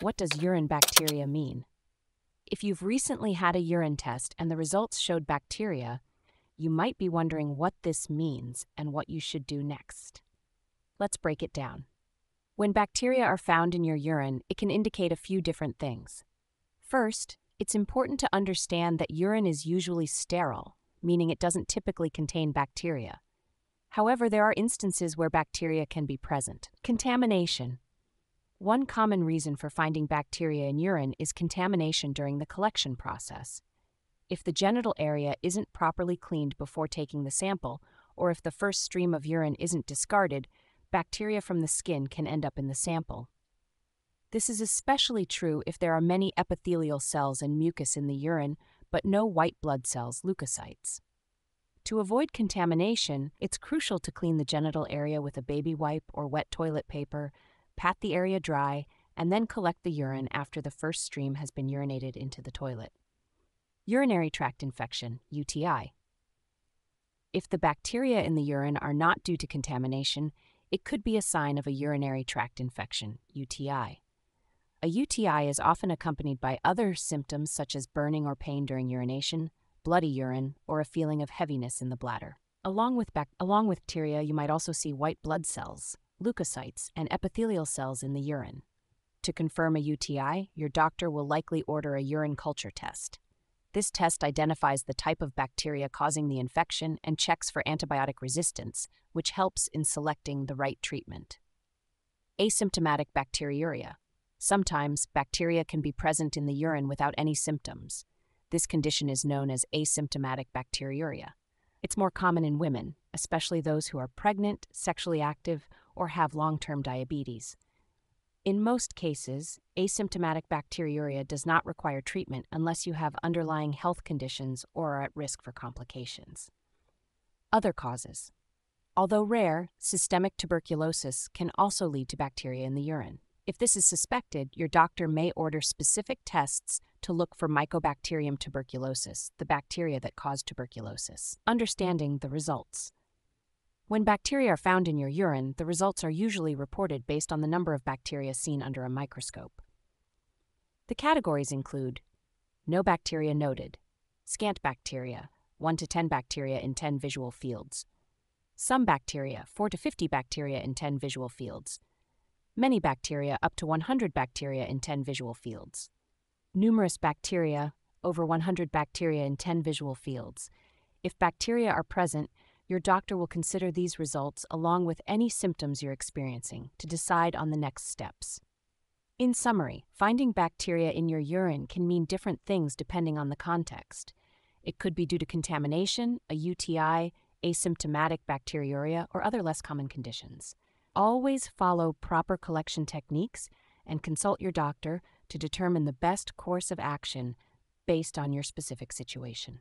What does urine bacteria mean? If you've recently had a urine test and the results showed bacteria, you might be wondering what this means and what you should do next. Let's break it down. When bacteria are found in your urine, it can indicate a few different things. First, it's important to understand that urine is usually sterile, meaning it doesn't typically contain bacteria. However, there are instances where bacteria can be present. Contamination. One common reason for finding bacteria in urine is contamination during the collection process. If the genital area isn't properly cleaned before taking the sample, or if the first stream of urine isn't discarded, bacteria from the skin can end up in the sample. This is especially true if there are many epithelial cells and mucus in the urine, but no white blood cells, leukocytes. To avoid contamination, it's crucial to clean the genital area with a baby wipe or wet toilet paper pat the area dry, and then collect the urine after the first stream has been urinated into the toilet. Urinary tract infection, UTI. If the bacteria in the urine are not due to contamination, it could be a sign of a urinary tract infection, UTI. A UTI is often accompanied by other symptoms such as burning or pain during urination, bloody urine, or a feeling of heaviness in the bladder. Along with, along with bacteria, you might also see white blood cells, leukocytes, and epithelial cells in the urine. To confirm a UTI, your doctor will likely order a urine culture test. This test identifies the type of bacteria causing the infection and checks for antibiotic resistance, which helps in selecting the right treatment. Asymptomatic bacteriuria. Sometimes bacteria can be present in the urine without any symptoms. This condition is known as asymptomatic bacteriuria. It's more common in women, especially those who are pregnant, sexually active, or have long term diabetes. In most cases, asymptomatic bacteriuria does not require treatment unless you have underlying health conditions or are at risk for complications. Other causes. Although rare, systemic tuberculosis can also lead to bacteria in the urine. If this is suspected, your doctor may order specific tests to look for Mycobacterium tuberculosis, the bacteria that cause tuberculosis. Understanding the results. When bacteria are found in your urine, the results are usually reported based on the number of bacteria seen under a microscope. The categories include no bacteria noted, scant bacteria, 1 to 10 bacteria in 10 visual fields, some bacteria, 4 to 50 bacteria in 10 visual fields, many bacteria, up to 100 bacteria in 10 visual fields, numerous bacteria, over 100 bacteria in 10 visual fields. If bacteria are present, your doctor will consider these results along with any symptoms you're experiencing to decide on the next steps. In summary, finding bacteria in your urine can mean different things depending on the context. It could be due to contamination, a UTI, asymptomatic bacteriuria, or other less common conditions. Always follow proper collection techniques and consult your doctor to determine the best course of action based on your specific situation.